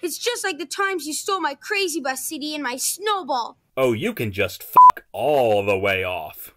It's just like the times you stole my Crazy Bus CD and my snowball. Oh, you can just fuck all the way off.